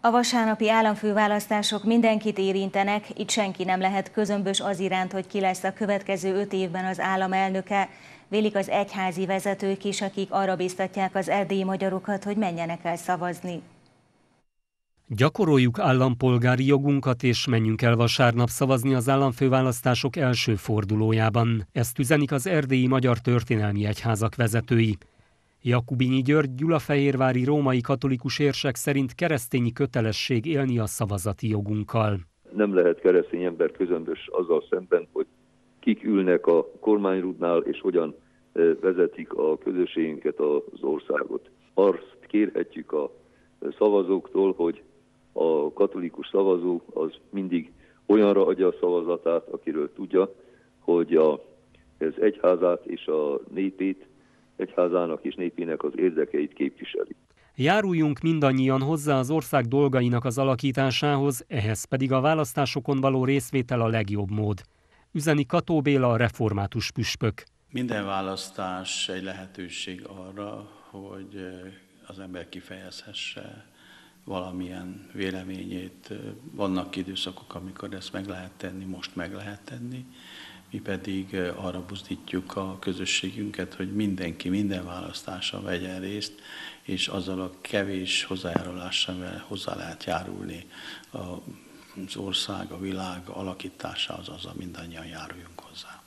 A vasárnapi államfőválasztások mindenkit érintenek, itt senki nem lehet közömbös az iránt, hogy ki lesz a következő öt évben az államelnöke. Vélik az egyházi vezetők is, akik arra biztatják az erdélyi magyarokat, hogy menjenek el szavazni. Gyakoroljuk állampolgári jogunkat, és menjünk el vasárnap szavazni az államfőválasztások első fordulójában. Ezt üzenik az erdélyi magyar történelmi egyházak vezetői. Jakubinyi György Gyulafehérvári római katolikus érsek szerint keresztényi kötelesség élni a szavazati jogunkkal. Nem lehet keresztény ember közömbös azzal szemben, hogy kik ülnek a kormányrudnál, és hogyan vezetik a közösségünket, az országot. Azt kérhetjük a szavazóktól, hogy a katolikus szavazó az mindig olyanra adja a szavazatát, akiről tudja, hogy az egyházát és a népét, egyházának és népének az érdekeit képviseli. Járuljunk mindannyian hozzá az ország dolgainak az alakításához, ehhez pedig a választásokon való részvétel a legjobb mód. Üzeni Kató Béla a református püspök. Minden választás egy lehetőség arra, hogy az ember kifejezhesse valamilyen véleményét. Vannak időszakok, amikor ezt meg lehet tenni, most meg lehet tenni. Mi pedig arra buzdítjuk a közösségünket, hogy mindenki minden választáson vegyen részt, és azzal a kevés hozzájárulással hozzá lehet járulni az ország, a világ alakításához, azzal mindannyian járuljunk hozzá.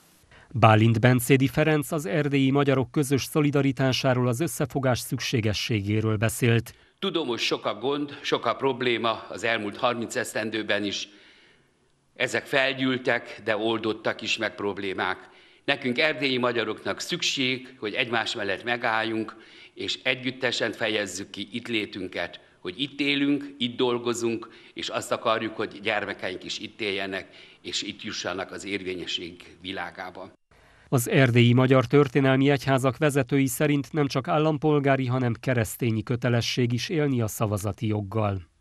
Bálint Bencédi Ferenc az erdélyi magyarok közös szolidaritásáról, az összefogás szükségességéről beszélt. Tudom, hogy sok a gond, sok a probléma az elmúlt 30 esztendőben is. Ezek felgyűltek, de oldottak is meg problémák. Nekünk erdélyi magyaroknak szükség, hogy egymás mellett megálljunk, és együttesen fejezzük ki itt létünket, hogy itt élünk, itt dolgozunk, és azt akarjuk, hogy gyermekeink is itt éljenek, és itt jussanak az érvényesség világába. Az erdélyi magyar történelmi egyházak vezetői szerint nem csak állampolgári, hanem keresztényi kötelesség is élni a szavazati joggal.